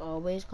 always